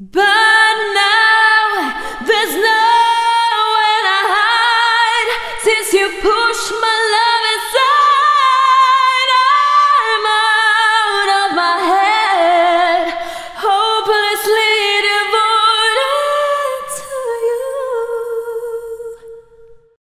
But now there's nowhere to hide since you pushed my